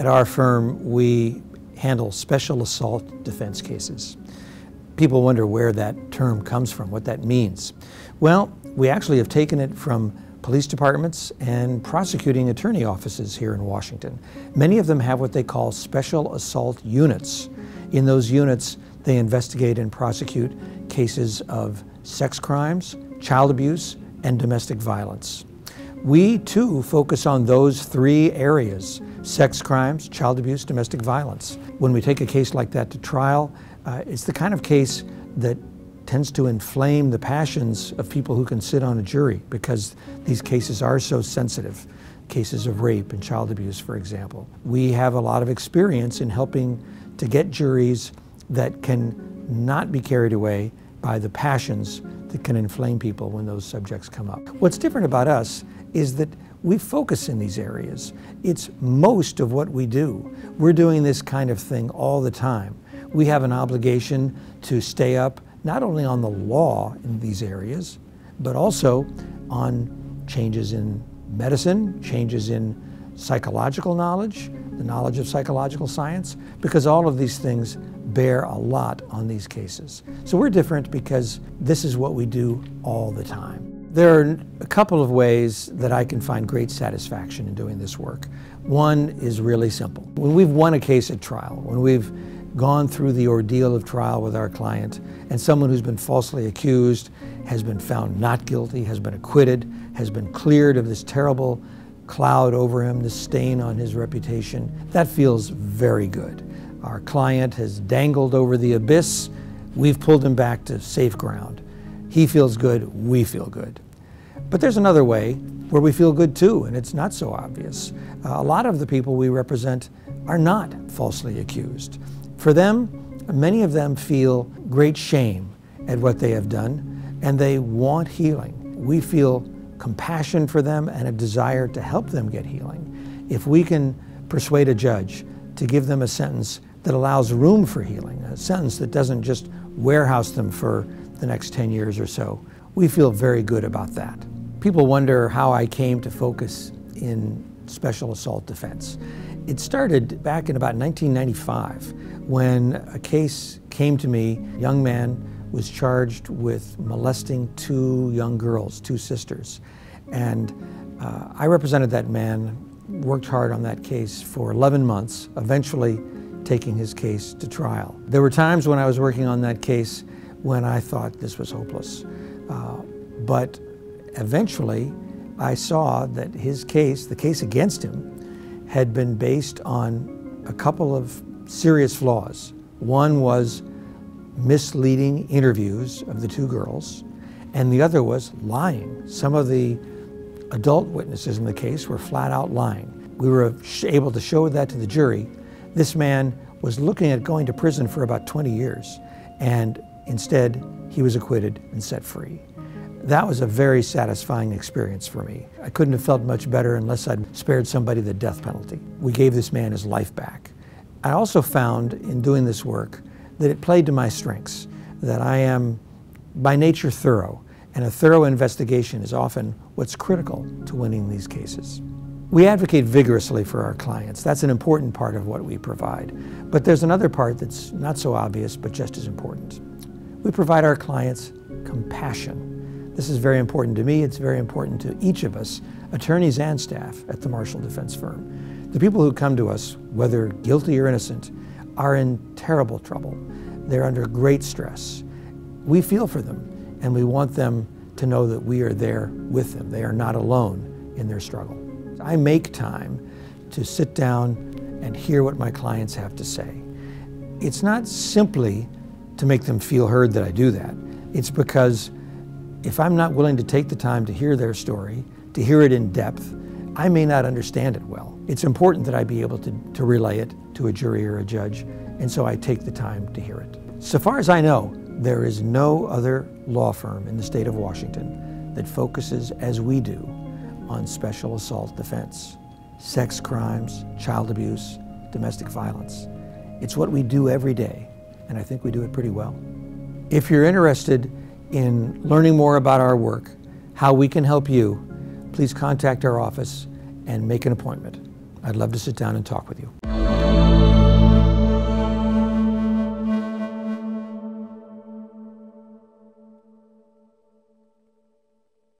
At our firm, we handle special assault defense cases. People wonder where that term comes from, what that means. Well, we actually have taken it from police departments and prosecuting attorney offices here in Washington. Many of them have what they call special assault units. In those units, they investigate and prosecute cases of sex crimes, child abuse, and domestic violence. We too focus on those three areas sex crimes, child abuse, domestic violence. When we take a case like that to trial, uh, it's the kind of case that tends to inflame the passions of people who can sit on a jury because these cases are so sensitive. Cases of rape and child abuse, for example. We have a lot of experience in helping to get juries that can not be carried away by the passions that can inflame people when those subjects come up. What's different about us is that we focus in these areas. It's most of what we do. We're doing this kind of thing all the time. We have an obligation to stay up not only on the law in these areas, but also on changes in medicine, changes in psychological knowledge, the knowledge of psychological science, because all of these things bear a lot on these cases. So we're different because this is what we do all the time. There are a couple of ways that I can find great satisfaction in doing this work. One is really simple. When we've won a case at trial, when we've gone through the ordeal of trial with our client, and someone who's been falsely accused has been found not guilty, has been acquitted, has been cleared of this terrible cloud over him, this stain on his reputation, that feels very good. Our client has dangled over the abyss. We've pulled him back to safe ground. He feels good, we feel good. But there's another way where we feel good too, and it's not so obvious. Uh, a lot of the people we represent are not falsely accused. For them, many of them feel great shame at what they have done, and they want healing. We feel compassion for them and a desire to help them get healing. If we can persuade a judge to give them a sentence that allows room for healing, a sentence that doesn't just warehouse them for the next 10 years or so. We feel very good about that. People wonder how I came to focus in special assault defense. It started back in about 1995 when a case came to me. A young man was charged with molesting two young girls, two sisters. And uh, I represented that man, worked hard on that case for 11 months, eventually taking his case to trial. There were times when I was working on that case when I thought this was hopeless. Uh, but eventually, I saw that his case, the case against him, had been based on a couple of serious flaws. One was misleading interviews of the two girls, and the other was lying. Some of the adult witnesses in the case were flat out lying. We were able to show that to the jury, this man was looking at going to prison for about 20 years, and instead, he was acquitted and set free. That was a very satisfying experience for me. I couldn't have felt much better unless I'd spared somebody the death penalty. We gave this man his life back. I also found in doing this work that it played to my strengths, that I am by nature thorough, and a thorough investigation is often what's critical to winning these cases. We advocate vigorously for our clients. That's an important part of what we provide. But there's another part that's not so obvious, but just as important. We provide our clients compassion. This is very important to me. It's very important to each of us, attorneys and staff at the Marshall Defense Firm. The people who come to us, whether guilty or innocent, are in terrible trouble. They're under great stress. We feel for them, and we want them to know that we are there with them. They are not alone in their struggle. I make time to sit down and hear what my clients have to say. It's not simply to make them feel heard that I do that. It's because if I'm not willing to take the time to hear their story, to hear it in depth, I may not understand it well. It's important that I be able to, to relay it to a jury or a judge, and so I take the time to hear it. So far as I know, there is no other law firm in the state of Washington that focuses as we do on special assault defense, sex crimes, child abuse, domestic violence. It's what we do every day, and I think we do it pretty well. If you're interested in learning more about our work, how we can help you, please contact our office and make an appointment. I'd love to sit down and talk with you.